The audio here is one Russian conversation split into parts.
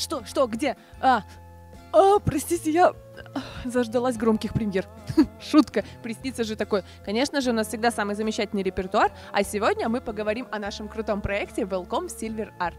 что, что, где? А, а, простите, я заждалась громких премьер. Шутка, приснится же такое. Конечно же, у нас всегда самый замечательный репертуар, а сегодня мы поговорим о нашем крутом проекте Welcome Silver Art.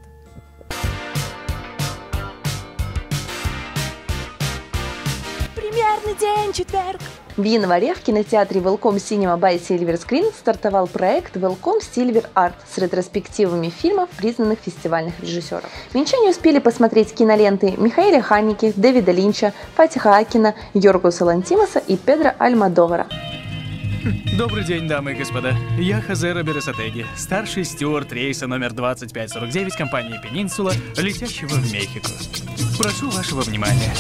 Премьерный день, четверг. В январе в кинотеатре Welcome Cinema by Silver Screen стартовал проект Welcome Silver Art с ретроспективами фильмов признанных фестивальных режиссеров. Минчане успели посмотреть киноленты Михаила Ханики, Дэвида Линча, Фатиха Акина, Йоргуса Лантимаса и Педро Альмадовара. Добрый день, дамы и господа. Я Хазера Бересатеги, старший стюарт рейса номер 2549 компании Пенинсула, летящего в Мехико. Прошу вашего внимания.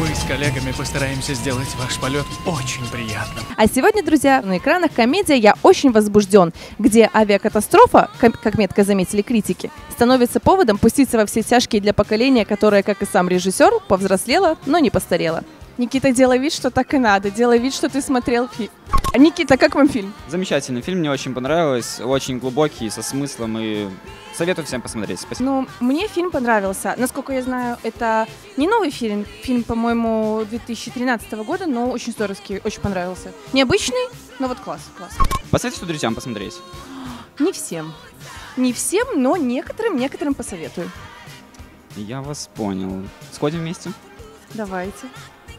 Мы с коллегами постараемся сделать ваш полет очень приятным. А сегодня, друзья, на экранах комедия «Я очень возбужден», где авиакатастрофа, как метко заметили критики, становится поводом пуститься во все тяжкие для поколения, которое, как и сам режиссер, повзрослело, но не постарело. Никита, делай вид, что так и надо. Делай вид, что ты смотрел фильм. А Никита, как вам фильм? Замечательный фильм, мне очень понравилось. Очень глубокий, со смыслом и советую всем посмотреть. Спасибо. Ну, мне фильм понравился. Насколько я знаю, это не новый фильм. Фильм, по-моему, 2013 года, но очень здоровский, очень понравился. Необычный, но вот класс, класс. Посоветую друзьям посмотреть. Не всем. Не всем, но некоторым, некоторым посоветую. Я вас понял. Сходим вместе? Давайте.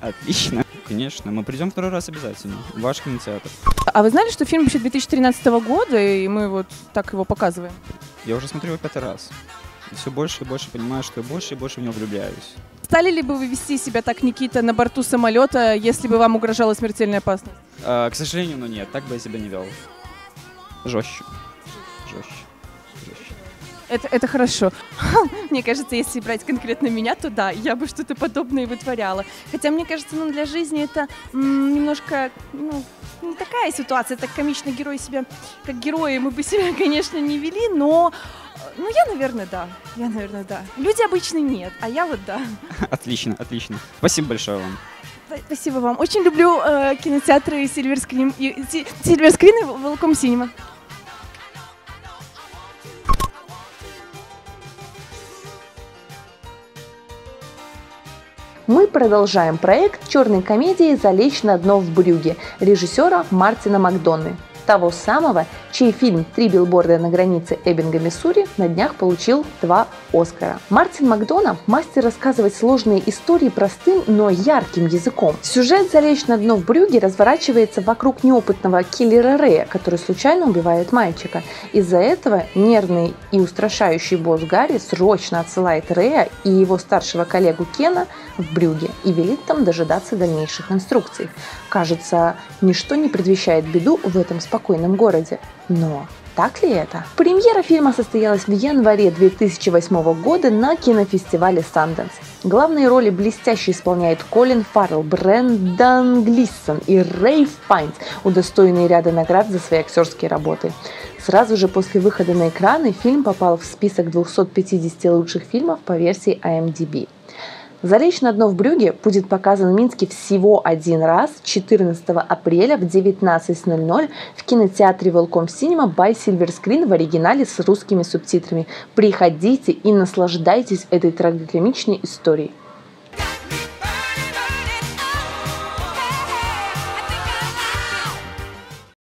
Отлично. Конечно, мы придем второй раз обязательно. Ваш кинотеатр. А вы знали, что фильм вообще 2013 года, и мы вот так его показываем? Я уже смотрю его пятый раз. И все больше и больше понимаю, что я больше и больше в него влюбляюсь. Стали ли бы вы вести себя так, Никита, на борту самолета, если бы вам угрожала смертельная опасность? А, к сожалению, ну нет, так бы я себя не вел. Жестче. Жестче. Это, это хорошо. Мне кажется, если брать конкретно меня, то да, я бы что-то подобное вытворяла. Хотя, мне кажется, ну, для жизни это немножко, ну, не такая ситуация. Так комично герой себя, как герои мы бы себя, конечно, не вели, но ну, я, наверное, да. Я, наверное, да. Люди обычно нет, а я вот да. Отлично, отлично. Спасибо большое вам. Спасибо вам. Очень люблю э, кинотеатры Silver Screen и Silver Screen и Welcome Cinema. Мы продолжаем проект черной комедии «Залечь на дно в брюге» режиссера Мартина Макдонны того самого, чей фильм «Три билборда на границе Эббинга, Миссури» на днях получил два Оскара. Мартин Макдона – мастер рассказывать сложные истории простым, но ярким языком. Сюжет «Залечь на дно в брюге» разворачивается вокруг неопытного киллера Рэя, который случайно убивает мальчика. Из-за этого нервный и устрашающий босс Гарри срочно отсылает Рэя и его старшего коллегу Кена в брюге и велит там дожидаться дальнейших инструкций. Кажется, ничто не предвещает беду в этом спокойном спокойном городе. Но так ли это? Премьера фильма состоялась в январе 2008 года на кинофестивале Sundance. Главные роли блестяще исполняют Колин Фаррелл, Брэндон Глиссон и Рейв Файнс, удостоенные ряда наград за свои актерские работы. Сразу же после выхода на экраны фильм попал в список 250 лучших фильмов по версии IMDb. «Залечь на дно в Брюге» будет показан в Минске всего один раз 14 апреля в 19.00 в кинотеатре Welcome Cinema by Silver Screen в оригинале с русскими субтитрами. Приходите и наслаждайтесь этой трагикомичной историей.